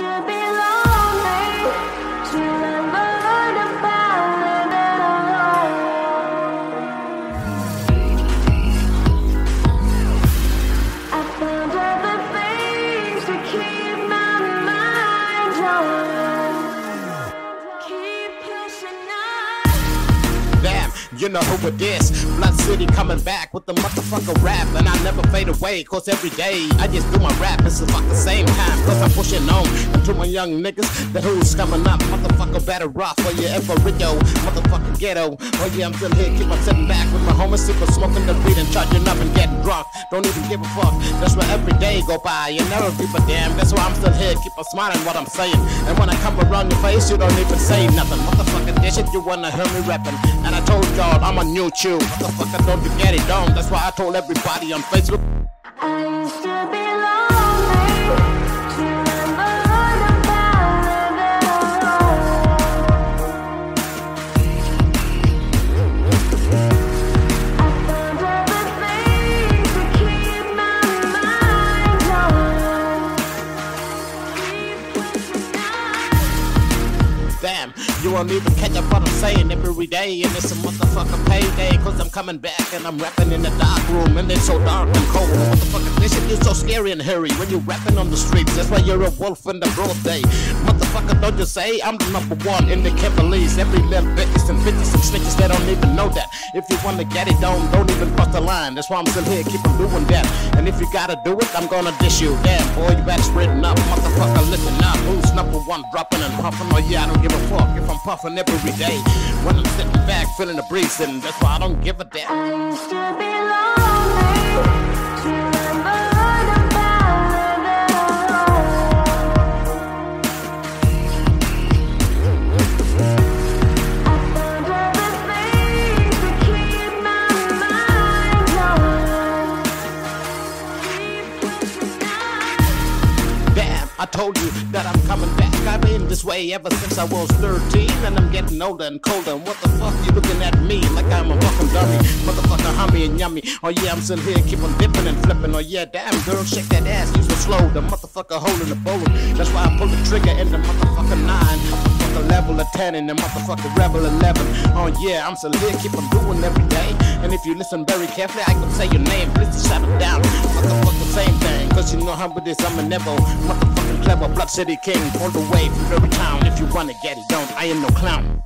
to be you know who it is. Blood City coming back with the motherfucker rap. And I never fade away, cause every day I just do my rap. It's about the same time, cause I'm pushing on. And to my young niggas, the who's coming up. Motherfucker better rock for you ever Rio. Motherfucker ghetto. Oh yeah, I'm still here, keep on sitting back with my homies, super smoking the weed and charging up and getting drunk. Don't even give a fuck. That's where every day go by. You never give a damn. That's why I'm still here, keep on smiling what I'm saying. And when I come around your face, you don't even say nothing. Motherfucker, this shit you wanna hear me rapping. And I told y'all I'm a new chew. Motherfucker, don't you get it down. That's why I told everybody on Facebook. I used to be Won't even catch up what I'm saying every day. And it's a motherfucking payday. Cause I'm coming back and I'm rapping in the dark room. And it's so dark and cold. Motherfucker, this shit is so scary and hairy when you're rapping on the streets. That's why you're a wolf in the broad day. Motherfucker, don't you say I'm the number one in the Kimberleys. Every little bitches and bitches and snitches that don't even know that. If you wanna get it done, don't even cross the line. That's why I'm still here, keep on doing that. And if you gotta do it, I'm gonna dish you. Damn, boy, you better spreading up. Motherfucker, listen up. Who's number one dropping and puffing? Oh, yeah, I don't give a puffing every day. When I'm sitting back, feeling the breeze, and that's why I don't give a damn. I used to Damn, I told you that I'm coming back. I've been this way ever since I was 13, and I'm getting older and colder. And what the fuck you looking at me like I'm a fucking dummy? Motherfucker, hummy and yummy. Oh yeah, I'm still here, keep on dipping and flipping. Oh yeah, damn girl, shake that ass, you so slow. The motherfucker holding the bow. That's why I pull the trigger in the motherfucking nine. Level of 10 and the motherfucker rebel 11. Oh yeah, I'm still here, keep on doing every day. And if you listen very carefully, I can say your name. Please shut it down. Motherfucker, same thing. Cause you know how with this, I'm a never. Motherfucking clever, Blood City King. All the way from every town. If you wanna get it, don't. I am no clown.